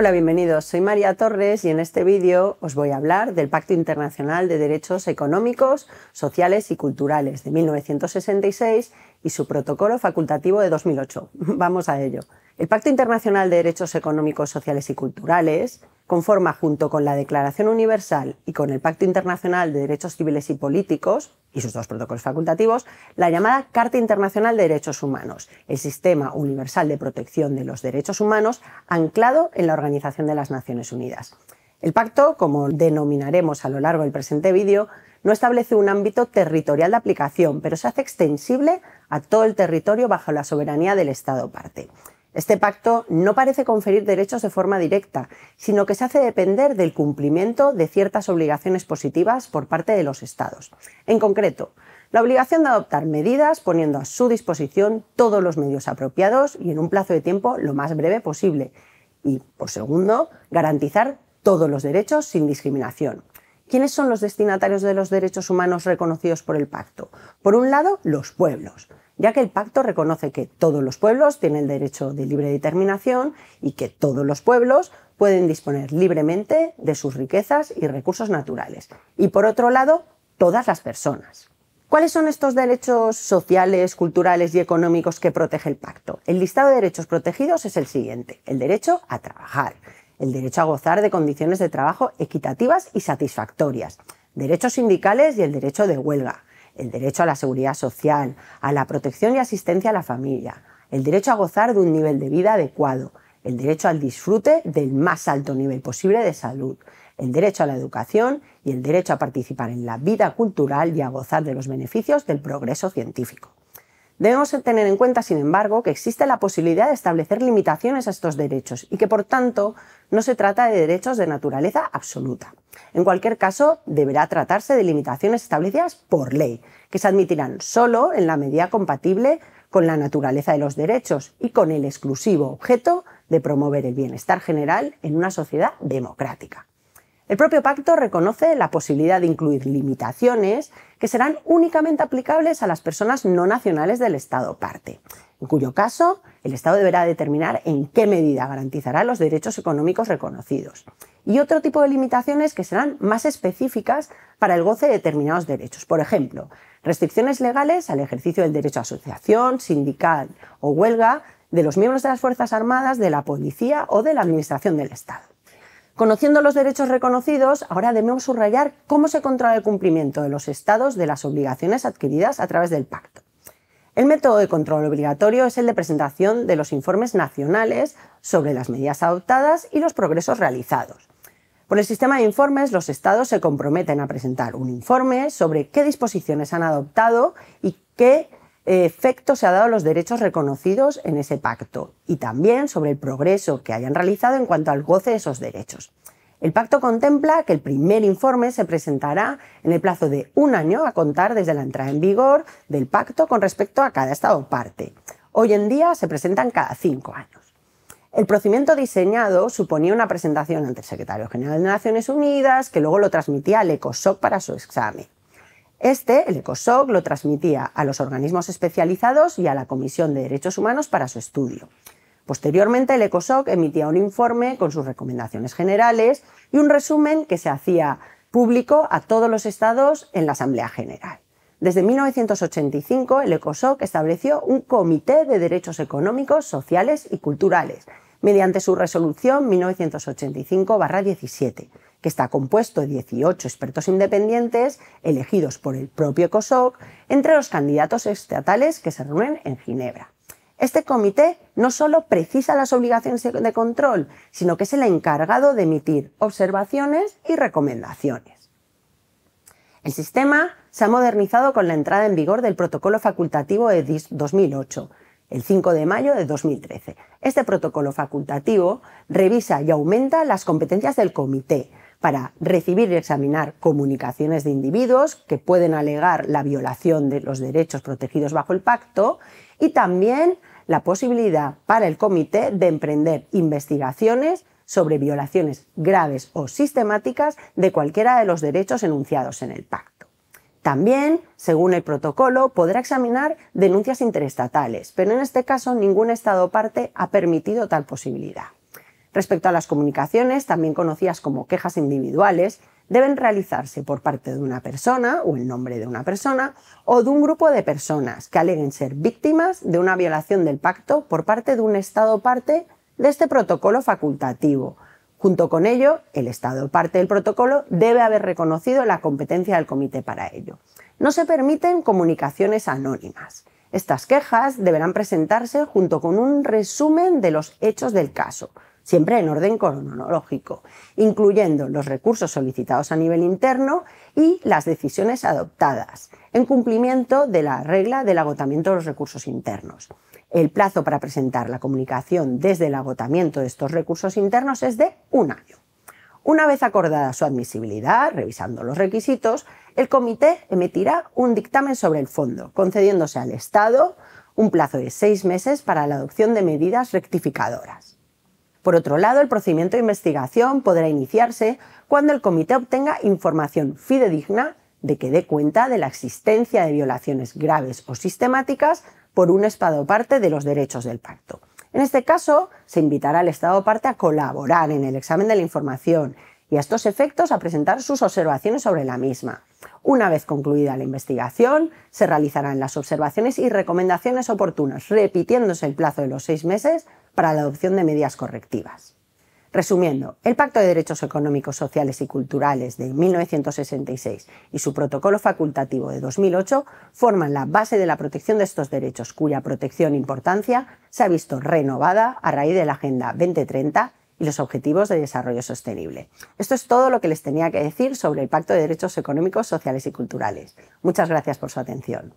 Hola, bienvenidos. Soy María Torres y en este vídeo os voy a hablar del Pacto Internacional de Derechos Económicos, Sociales y Culturales de 1966 y su protocolo facultativo de 2008. Vamos a ello. El Pacto Internacional de Derechos Económicos, Sociales y Culturales conforma junto con la Declaración Universal y con el Pacto Internacional de Derechos Civiles y Políticos y sus dos protocolos facultativos, la llamada Carta Internacional de Derechos Humanos, el sistema universal de protección de los derechos humanos anclado en la Organización de las Naciones Unidas. El pacto, como denominaremos a lo largo del presente vídeo, no establece un ámbito territorial de aplicación, pero se hace extensible a todo el territorio bajo la soberanía del Estado parte. Este pacto no parece conferir derechos de forma directa, sino que se hace depender del cumplimiento de ciertas obligaciones positivas por parte de los Estados. En concreto, la obligación de adoptar medidas poniendo a su disposición todos los medios apropiados y en un plazo de tiempo lo más breve posible. Y, por segundo, garantizar todos los derechos sin discriminación. ¿Quiénes son los destinatarios de los derechos humanos reconocidos por el pacto? Por un lado, los pueblos ya que el pacto reconoce que todos los pueblos tienen derecho de libre determinación y que todos los pueblos pueden disponer libremente de sus riquezas y recursos naturales. Y por otro lado, todas las personas. ¿Cuáles son estos derechos sociales, culturales y económicos que protege el pacto? El listado de derechos protegidos es el siguiente. El derecho a trabajar, el derecho a gozar de condiciones de trabajo equitativas y satisfactorias, derechos sindicales y el derecho de huelga, el derecho a la seguridad social, a la protección y asistencia a la familia, el derecho a gozar de un nivel de vida adecuado, el derecho al disfrute del más alto nivel posible de salud, el derecho a la educación y el derecho a participar en la vida cultural y a gozar de los beneficios del progreso científico. Debemos tener en cuenta, sin embargo, que existe la posibilidad de establecer limitaciones a estos derechos y que, por tanto, no se trata de derechos de naturaleza absoluta. En cualquier caso, deberá tratarse de limitaciones establecidas por ley, que se admitirán solo en la medida compatible con la naturaleza de los derechos y con el exclusivo objeto de promover el bienestar general en una sociedad democrática. El propio pacto reconoce la posibilidad de incluir limitaciones que serán únicamente aplicables a las personas no nacionales del Estado parte, en cuyo caso el Estado deberá determinar en qué medida garantizará los derechos económicos reconocidos, y otro tipo de limitaciones que serán más específicas para el goce de determinados derechos. Por ejemplo, restricciones legales al ejercicio del derecho a asociación, sindical o huelga de los miembros de las Fuerzas Armadas, de la Policía o de la Administración del Estado. Conociendo los derechos reconocidos, ahora debemos subrayar cómo se controla el cumplimiento de los estados de las obligaciones adquiridas a través del pacto. El método de control obligatorio es el de presentación de los informes nacionales sobre las medidas adoptadas y los progresos realizados. Por el sistema de informes, los estados se comprometen a presentar un informe sobre qué disposiciones han adoptado y qué efecto se ha dado a los derechos reconocidos en ese pacto y también sobre el progreso que hayan realizado en cuanto al goce de esos derechos. El pacto contempla que el primer informe se presentará en el plazo de un año a contar desde la entrada en vigor del pacto con respecto a cada Estado parte. Hoy en día se presentan cada cinco años. El procedimiento diseñado suponía una presentación ante el secretario general de Naciones Unidas, que luego lo transmitía al ECOSOC para su examen. Este, el ECOSOC, lo transmitía a los organismos especializados y a la Comisión de Derechos Humanos para su estudio. Posteriormente, el ECOSOC emitía un informe con sus recomendaciones generales y un resumen que se hacía público a todos los estados en la Asamblea General. Desde 1985, el ECOSOC estableció un Comité de Derechos Económicos, Sociales y Culturales, mediante su resolución 1985-17 que está compuesto de 18 expertos independientes elegidos por el propio ECOSOC entre los candidatos estatales que se reúnen en Ginebra. Este comité no solo precisa las obligaciones de control, sino que es el encargado de emitir observaciones y recomendaciones. El sistema se ha modernizado con la entrada en vigor del protocolo facultativo de 2008, el 5 de mayo de 2013. Este protocolo facultativo revisa y aumenta las competencias del comité, para recibir y examinar comunicaciones de individuos que pueden alegar la violación de los derechos protegidos bajo el pacto y también la posibilidad para el comité de emprender investigaciones sobre violaciones graves o sistemáticas de cualquiera de los derechos enunciados en el pacto. También, según el protocolo, podrá examinar denuncias interestatales, pero en este caso ningún Estado parte ha permitido tal posibilidad. Respecto a las comunicaciones, también conocidas como quejas individuales, deben realizarse por parte de una persona o el nombre de una persona o de un grupo de personas que aleguen ser víctimas de una violación del pacto por parte de un Estado parte de este protocolo facultativo. Junto con ello, el Estado parte del protocolo debe haber reconocido la competencia del comité para ello. No se permiten comunicaciones anónimas. Estas quejas deberán presentarse junto con un resumen de los hechos del caso, siempre en orden cronológico, incluyendo los recursos solicitados a nivel interno y las decisiones adoptadas, en cumplimiento de la regla del agotamiento de los recursos internos. El plazo para presentar la comunicación desde el agotamiento de estos recursos internos es de un año. Una vez acordada su admisibilidad, revisando los requisitos, el comité emitirá un dictamen sobre el fondo, concediéndose al Estado un plazo de seis meses para la adopción de medidas rectificadoras. Por otro lado, el procedimiento de investigación podrá iniciarse cuando el comité obtenga información fidedigna de que dé cuenta de la existencia de violaciones graves o sistemáticas por un Estado parte de los derechos del pacto. En este caso, se invitará al Estado parte a colaborar en el examen de la información y a estos efectos a presentar sus observaciones sobre la misma. Una vez concluida la investigación, se realizarán las observaciones y recomendaciones oportunas, repitiéndose el plazo de los seis meses para la adopción de medidas correctivas. Resumiendo, el Pacto de Derechos Económicos, Sociales y Culturales de 1966 y su protocolo facultativo de 2008 forman la base de la protección de estos derechos, cuya protección e importancia se ha visto renovada a raíz de la Agenda 2030 y los Objetivos de Desarrollo Sostenible. Esto es todo lo que les tenía que decir sobre el Pacto de Derechos Económicos, Sociales y Culturales. Muchas gracias por su atención.